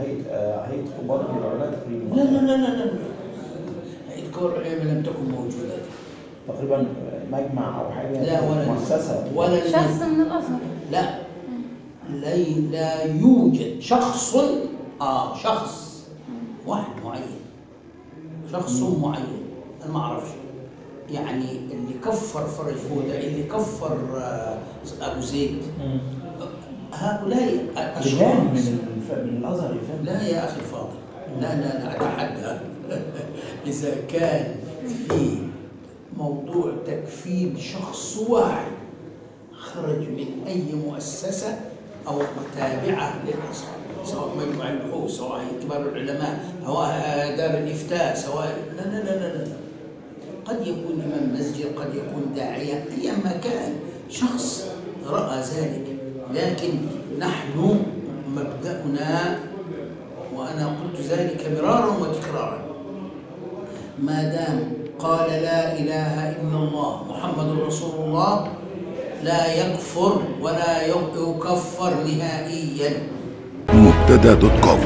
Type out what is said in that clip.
هيئة آه، هيئة كبار العلماء تقريبا. لا لا لا لا لا هيئة كبار العلماء لم تكن موجودة. تقريبا مجمع أو حاجة لا ولا مؤسسة. ولا شخص من الأزهر. لا. لا لا يوجد شخص آه شخص واحد معين. شخص معين. أنا ما أعرفش. يعني اللي كفر فرج فوده اللي كفر آه، أبو زيد. هؤلاء رجال اشخاص من. من فندم لا يا أخي الفاضل لا لا لا أتحدى إذا كان في موضوع تكفير شخص واحد خرج من أي مؤسسة أو متابعة للازهر سواء مجمع البحوث سواء كبار العلماء سواء دار الإفتاء سواء لا لا لا لا, لا. قد يكون أمام مسجد قد يكون داعية ايا ما كان شخص رأى ذلك لكن نحن مبدأنا وأنا قلت ذلك مرارا وتكرارا. ما دام قال لا إله إلا الله محمد رسول الله لا يكفر ولا يكفر نهائيا. مبتدأ دوت كوم.